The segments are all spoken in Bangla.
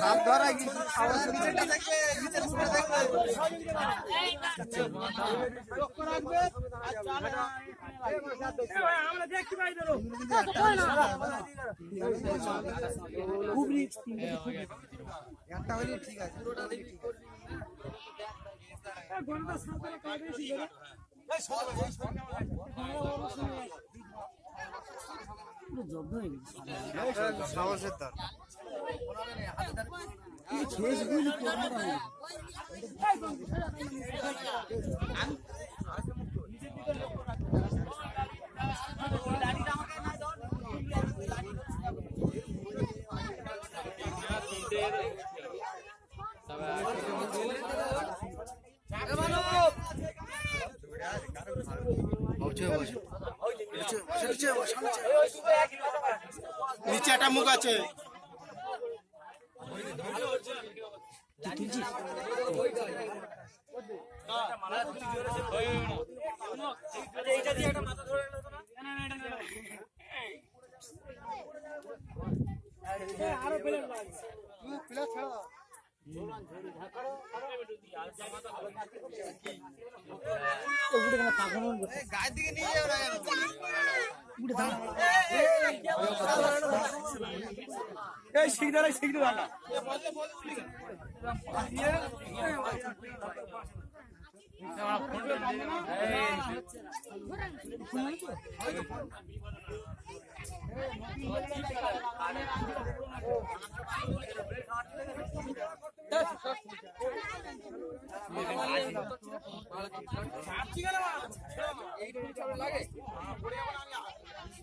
হাত ধরা কিন্তু আওয়াজ নিচেটা দেখবে নিচের মুখটা দেখবে একটা হলে ঠিক আছে পুরোটা হলে ঠিক আছে সাহসের দর নিচে একটা মুখ আছে। গায়ের দিকে নিয়ে যাও না কেন এই শিখদার শিখদার ক্লাম দিয়ে একটা মুখটা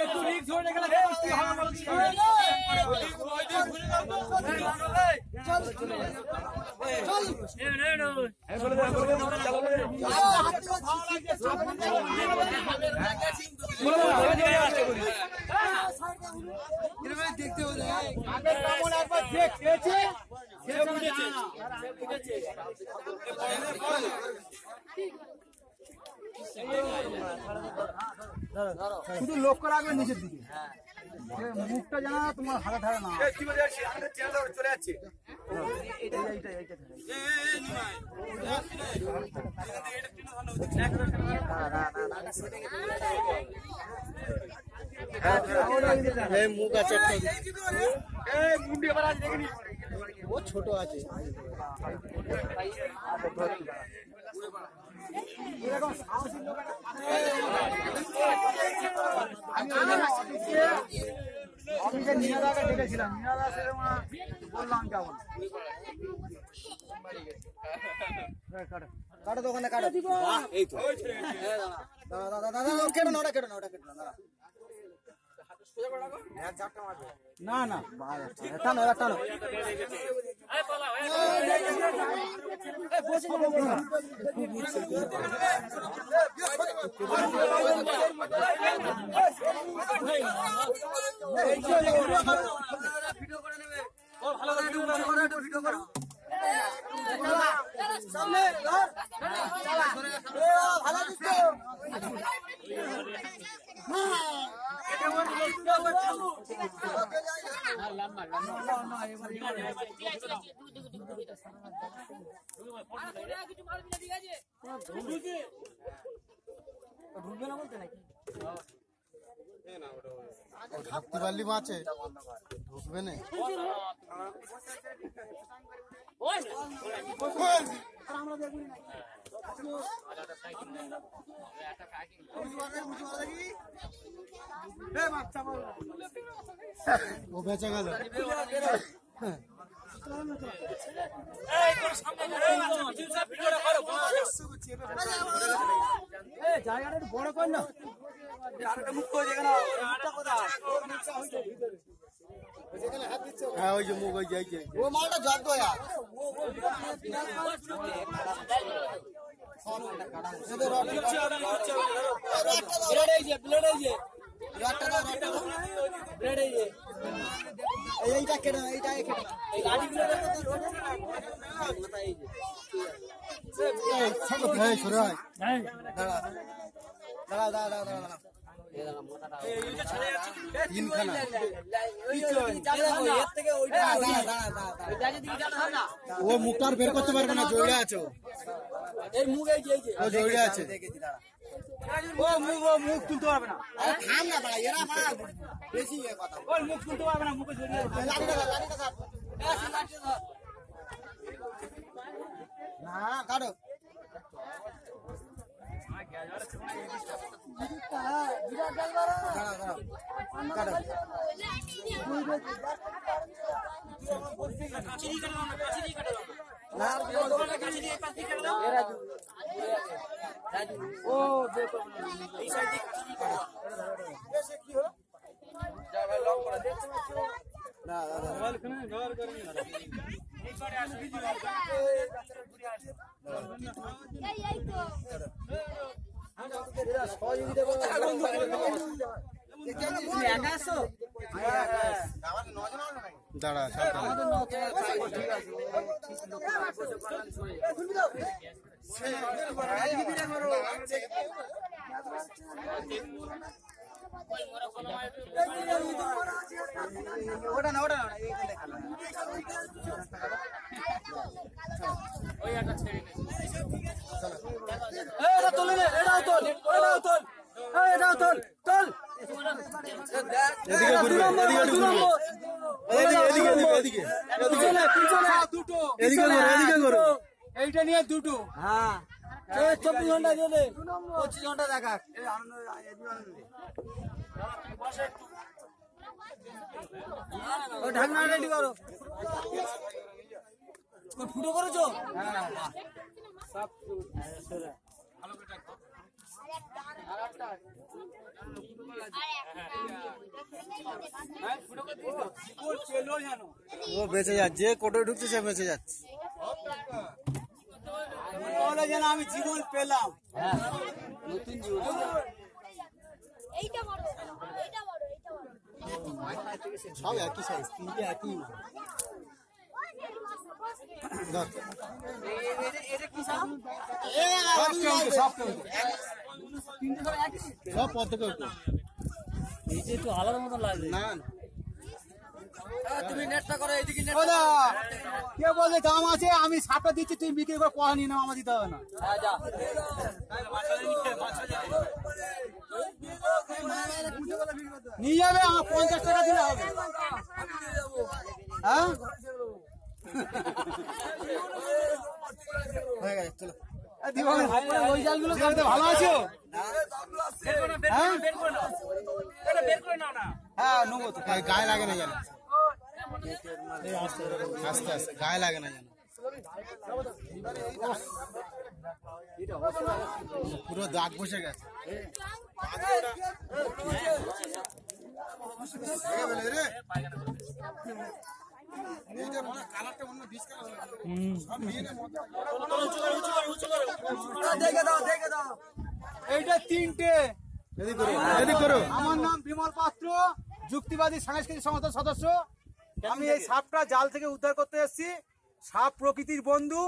একটু রিক্স ধরে গেলে কি হবে বলছি দেখতে হলে আগের কামড় একবার যে খেয়েছে সে বুঝেছে শুধু লক্ষ্য রাখবে নিচের দিকে। মুখটা জানা তোমার হাতে ধারে না। চলে যাচ্ছে। মুখ আছে ও ছোট আছে। আমি যে নিরাদাকে ডেকেছিলাম। নিরাদা সে বললাম কেমন? কাটো। দোকানে কাটো। এই তো। দাদা দাদা দাদা কেটো না ওটা কেটো না ওটা কেটো না দাদা না না টানো ভালো করে ভিডিও করো সামনে এবার টানো ঢুকতে পারলি মাছে ঢুকবে না ও বেঁচে গেল জায়গাটা বড় কর না হ্যাঁ ওই যে মুখ ওই যে ও মালটা জব্দ ব্লেড এই যে ব্লেড এই যে। রডটা দাও রডটা দাও ব্লেড এই এইটা কেটে এইটা কেটে দাও। এই গাড়ি ব্লেড মাথা এই যে। এই সরে আয়। দাঁড়া দাঁড়া দাঁড়া দাঁড়া দাঁড়া দাঁড়া। ও মুখটা আর বের করতে পারবে না জড়ে আছো। মুখ এই যে এই যে। ও জড়ে আছে। দেখেছি দাঁড়া। ও মুখ ও মুখ তুলতে পারবে না আরে থাম না বাড়া এরা বাড়া বেশি কথা ওই মুখ তুলতে পারবে না মুখে জড়িয়ে বলে। লাঠিটা ধর, লাঠিটা ধর। না কাটো দাঁড়াও, দাঁড়াও। কাটো। না, এ রাজু। ও এই সাইডে কি হলো না দাদা সহযোগিতা করো। একা আসো? দাঁড়া সাবধানে। ওটা না ওটা না এটা তোলে এদিকে এদিকে, এদিকে, এদিকে, এদিকে। পিছনে পিছনে দুটো এদিকে করো, এদিকে করো। এইটা নিয়ে দুটো? হ্যাঁ। চব্বিশ ঘণ্টা দিয়ে পঁচিশ ঘণ্টা দেখা। ও ঢাকনা রেডি করো। ফুটো করেছ? ও বেঁচে যাচ্ছে। যে কোটো ঢুকছে সে বেঁচে যাচ্ছে। বলে যেন আমি জীবন পেলাম। নতুন জীবন। সব একই সাইজ তিনটে একই ধর। সব না না। তুমি নেটটা করো এদিকে নেট ওদা কে বলছে দাম আছে? আমি সাপটা দিচ্ছি তুই বিক্রি করে পয়সা নিয়ে নাও আমার দিতে হবে না। হ্যাঁ নিয়ে যাবে আমার পঞ্চাশ টাকা দিলে হবে। হ্যাঁ? হয়ে গেছে চলো। ওই জালগুলো ভালো আছো? হ্যাঁ হ্যাঁ নেব তো। গায়ে- গায়ে লাগে না জানো? আস্তে আস্তে গায়ে লাগে না জানো পুরো দাগ বসে গেছে। দাও দাও এইটা তিনটে আমার নাম বিমল পাত্র যুক্তিবাদী সাংস্কৃতিক সংস্থার সদস্য। আমি এই সাপটা জাল থেকে উদ্ধার করতে এসেছি। সাপ প্রকৃতির বন্ধু।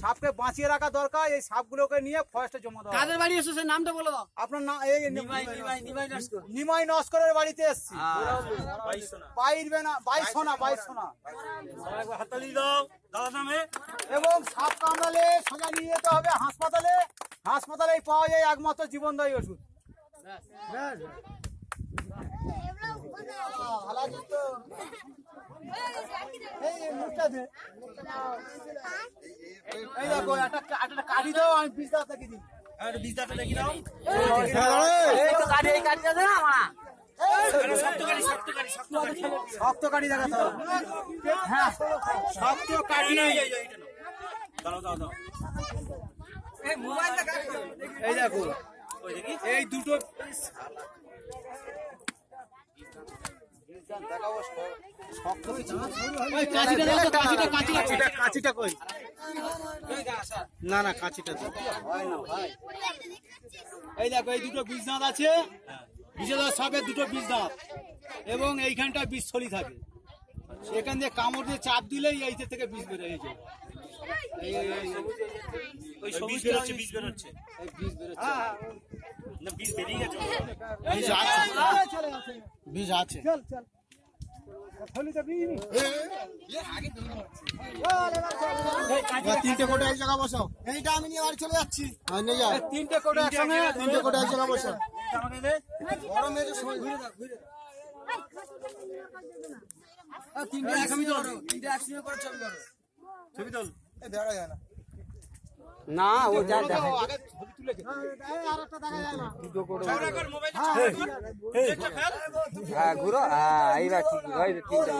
সাপকে বাঁচিয়ে রাখা দরকার। এই সাপগুলোকে নিয়ে ফরেস্টে জমা দেওয়া কাদের বাড়ি এসো সেই নামটা বলে দাও। আপনার নাম এই নিমাই নিমাই নিমাই নস্কর। নিমাই নস্করের বাড়িতে এসেছি। বাইরবে না বাইশ সোনা। বাইশ সোনা এবং সাপ কামড়ালে সোজা নিয়ে যেতে হবে হাসপাতালে। হাসপাতালে পাওয়া যায় একমাত্র জীবনদায়ী ওষুধ। তো? এই, এই মুখটা দে। এই দেখো, একটা একটা কাঠি দাও, আমি বিষ দাঁত লাগিয়ে দিই। এই তো গাড়ি এই গাড়িটা দে না আমার শক্ত। হ্যাঁ, কাঠি। এই দুটো এই এই দুটো আছে সবের দুটো এবং এইখানটা বীজ ছড়ি থাকে সেখান দিয়ে কামড় দিয়ে চাপ দিলেই এই থেকে বীজ বেরোয় এই যে। ওই সবুজ বেরোচ্ছে বীজ বেরোচ্ছে বীজ বেরোচ্ছে বীজ বেরিয়ে গেছে। বীজ আছে। বীজ আছে। তিনটে কোটে এক জায়গা বসাও। এইটা আমি নিয়ে বাড়ি চলে যাচ্ছি। আর নিয়ে যাও এই তিনটে করে একসঙ্গে তিনটে কোটে এক জায়গা বসাও বড় মেয়েদের সময় ঘুরে দাও ঘুরে দাও। আর তিনটে একসঙ্গে তিনটে একসঙ্গে করে ছবি করো ছবি তোল। এ দেখা যায় না। না ও যা দেখা তুলেছে হ্যাঁ। ঘুরো। হ্যাঁ এইবার ঠিক ওই তিনটা